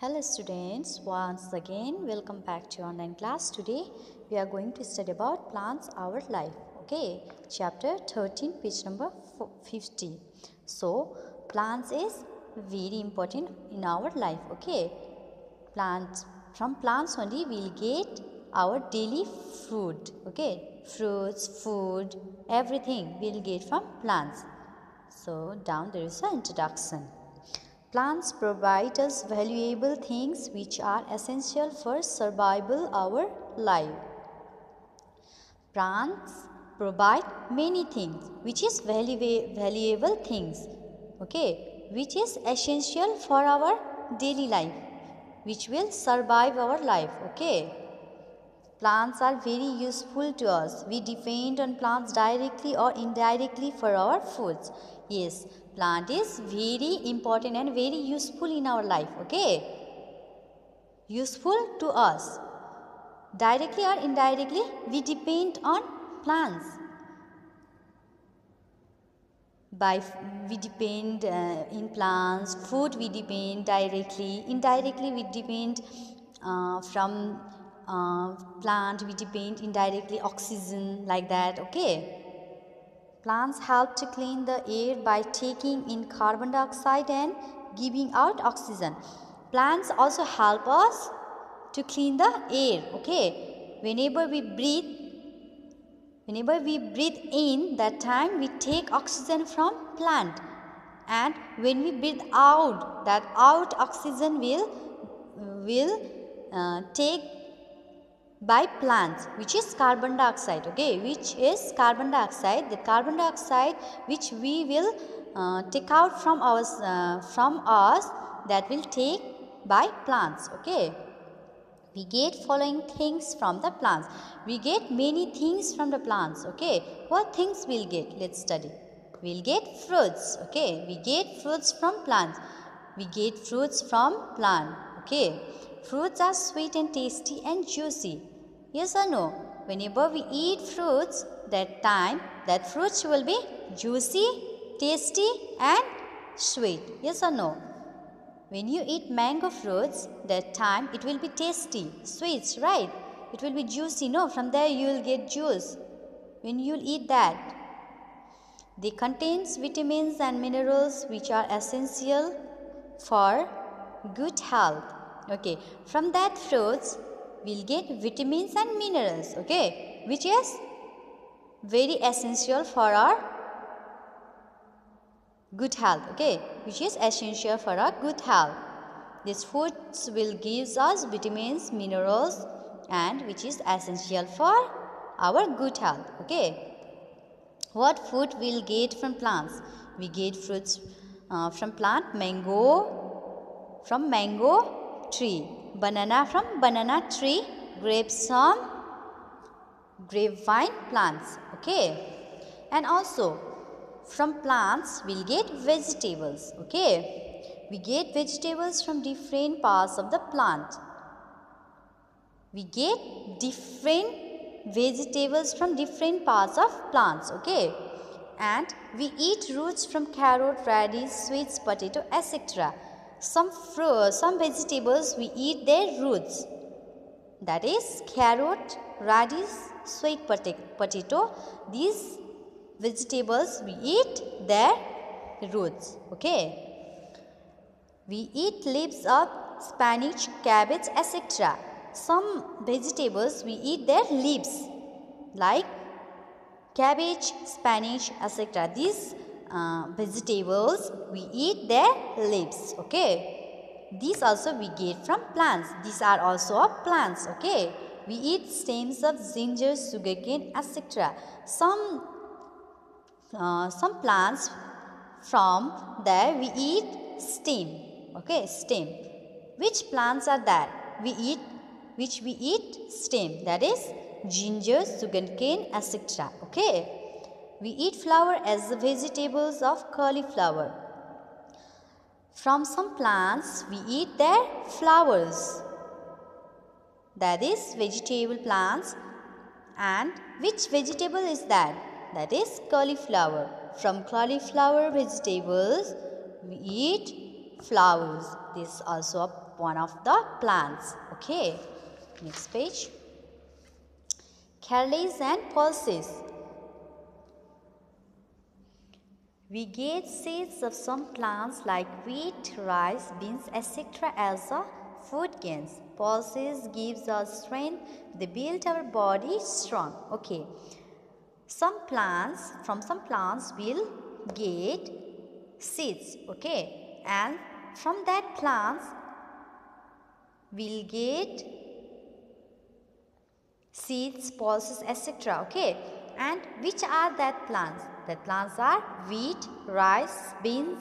Hello students, once again welcome back to online class. Today we are going to study about plants our life. Okay, chapter 13 page number 50. So plants is very important in our life. Okay, plants from plants only we'll get our daily food. Okay, fruits, food, everything we'll get from plants. So down there is an introduction. Plants provide us valuable things which are essential for survival our life. Plants provide many things which is valu- valuable things okay which is essential for our daily life which will survive our life okay plants are very useful to us. We depend on plants directly or indirectly for our foods. Yes plant is very important and very useful in our life okay? Useful to us. Directly or indirectly we depend on plants. By we depend uh, in plants food we depend directly indirectly we depend uh, from uh, plant we depend indirectly oxygen like that okay? Plants help to clean the air by taking in carbon dioxide and giving out oxygen. Plants also help us to clean the air okay? Whenever we breathe Whenever we breathe in, that time we take oxygen from plant. And when we breathe out, that out oxygen will, will uh, take by plants which is carbon dioxide okay? Which is carbon dioxide? The carbon dioxide which we will uh, take out from our uh, from us that will take by plants okay? We get following things from the plants. We get many things from the plants okay? What things we'll get? Let's study. We'll get fruits okay? We get fruits from plants. We get fruits from plant okay? Fruits are sweet and tasty and juicy yes or no whenever we eat fruits that time that fruits will be juicy tasty and sweet yes or no when you eat mango fruits, that time it will be tasty, sweet, right? It will be juicy, no? From there you will get juice. When you eat that, they contains vitamins and minerals which are essential for good health. Okay, from that fruits we'll get vitamins and minerals. Okay, which is very essential for our good health okay? Which is essential for our good health. These foods will give us vitamins minerals and which is essential for our good health okay? What food we'll get from plants? We get fruits uh, from plant mango from mango tree. Banana from banana tree grapes from grapevine plants okay? And also from plants we'll get vegetables okay? We get vegetables from different parts of the plant. We get different vegetables from different parts of plants okay? And we eat roots from carrot radish sweet potato etc some fruit some vegetables we eat their roots. That is carrot radish sweet potato. These vegetables we eat their roots okay? We eat leaves of spinach cabbage etc some vegetables we eat their leaves like cabbage spinach etc these uh, vegetables we eat their leaves okay? These also we get from plants. These are also of plants okay? We eat stems of ginger sugarcane etc some uh, some plants from there we eat stem okay? Stem which plants are that we eat which we eat stem that is ginger sugarcane etc okay we eat flower as the vegetables of cauliflower from some plants we eat their flowers that is vegetable plants and which vegetable is that that is cauliflower. From cauliflower vegetables we eat flowers. This is also one of the plants. Okay. Next page. Calyx and pulses. We get seeds of some plants like wheat, rice, beans, etc. as a food gains. Pulses gives us strength. They build our body strong. Okay. Some plants, from some plants will get seeds. Okay. And from that plants will get seeds, pulses, etc. Okay. And which are that plants? The plants are wheat, rice, beans.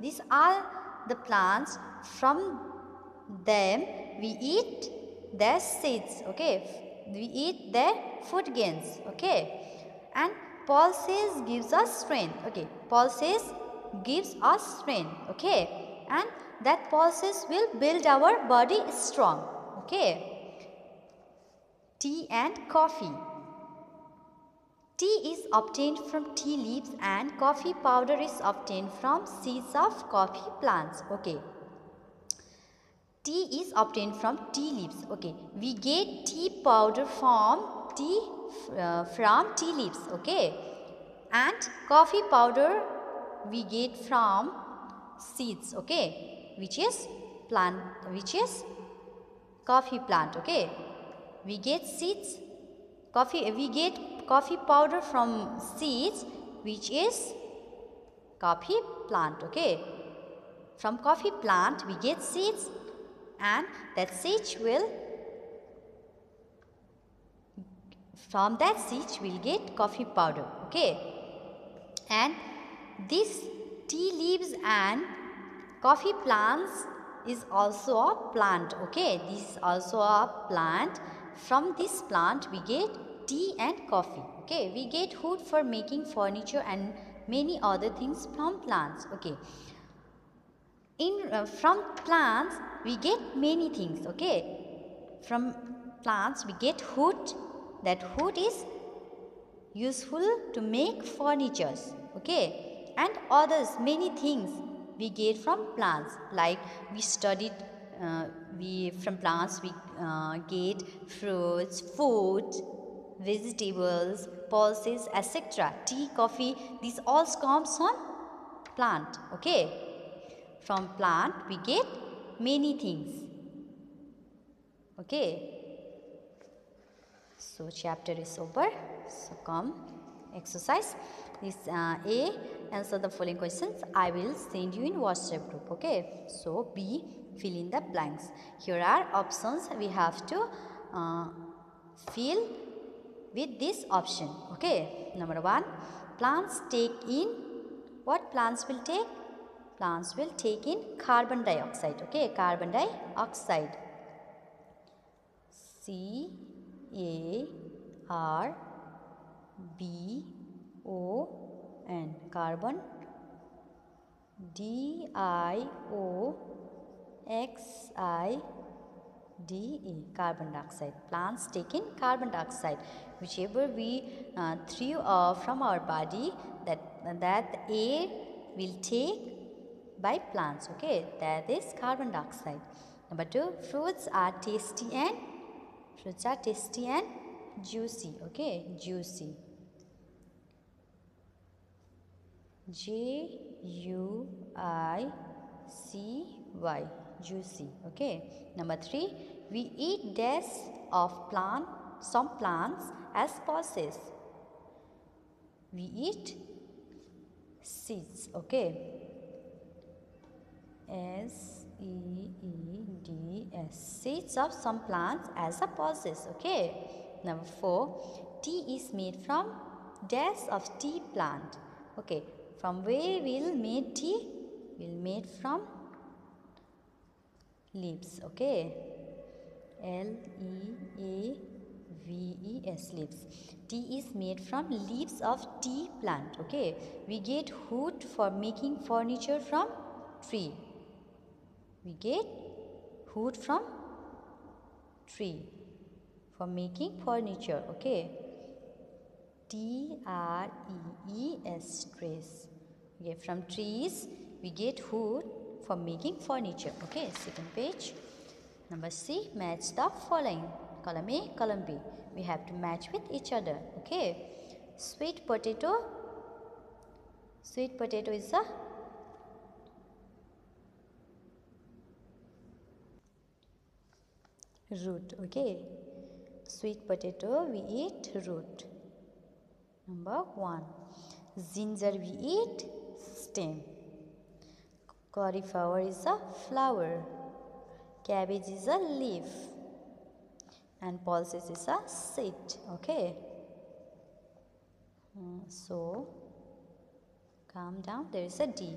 These are the plants. From them we eat their seeds. Okay. We eat their food gains. Okay. And pulses gives us strength. Okay. Pulses gives us strength. Okay. And that pulses will build our body strong. Okay. Tea and coffee. Is obtained from tea leaves and coffee powder is obtained from seeds of coffee plants. Okay. Tea is obtained from tea leaves. Okay. We get tea powder from tea uh, from tea leaves. Okay. And coffee powder we get from seeds. Okay. Which is plant which is coffee plant. Okay. We get seeds coffee we get coffee powder from seeds which is coffee plant okay? From coffee plant we get seeds and that seeds will from that seeds we'll get coffee powder okay? And this tea leaves and coffee plants is also a plant okay? This is also a plant. From this plant we get tea and coffee. Okay, we get wood for making furniture and many other things from plants. Okay, in uh, from plants we get many things. Okay, from plants we get wood. That wood is useful to make furnitures. Okay, and others many things we get from plants like we studied uh, we from plants we uh, get fruits food vegetables pulses etc tea coffee these all comes from plant okay? From plant we get many things okay? So chapter is over. So come exercise. This uh, a answer the following questions. I will send you in whatsapp group okay? So b fill in the blanks. Here are options we have to uh, fill with this option okay? Number one plants take in what plants will take? Plants will take in carbon dioxide okay? Carbon dioxide. C a r b o n. Carbon d i o x i d e carbon dioxide plants take in carbon dioxide whichever we uh, threw off from our body that that air will take by plants okay? That is carbon dioxide. Number two fruits are tasty and fruits are tasty and juicy okay? Juicy. J u i c y juicy okay number 3 we eat dash of plant some plants as pulses. We eat seeds, okay? S E E D S seeds of some plants as a pulses, okay? Number four, tea is made from dash of tea plant, okay? From where we'll make tea? We'll made from leaves, okay? L E A VES leaves. Tea is made from leaves of tea plant. Okay. We get wood for making furniture from tree. We get wood from tree for making furniture. Okay. T R E E S trees. Okay. From trees we get wood for making furniture. Okay, second page. Number C, match the following. Column A, column B. We have to match with each other. Okay. Sweet potato. Sweet potato is a root. Okay. Sweet potato, we eat root. Number 1. Ginger, we eat stem. Cauliflower is a flower. Cabbage is a leaf. And pulses is a seed. Okay. Hmm, so, calm down. There is a D.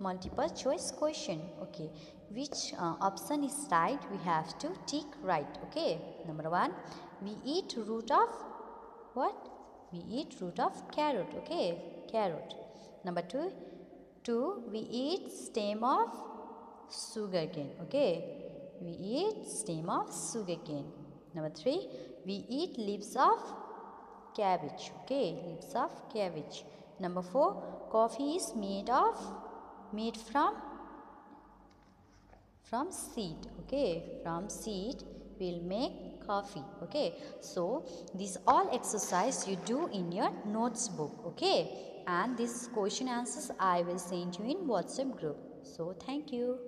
Multiple choice question. Okay. Which uh, option is right? We have to tick right. Okay. Number one. We eat root of what? We eat root of carrot. Okay. Carrot. Number two. Two. We eat stem of sugar cane. Okay. We eat stem of sugar cane. Number three. We eat leaves of cabbage. Okay. Leaves of cabbage. Number four. Coffee is made of made from from seed okay from seed we'll make coffee okay so this all exercise you do in your notes book okay and this question answers i will send you in whatsapp group. So thank you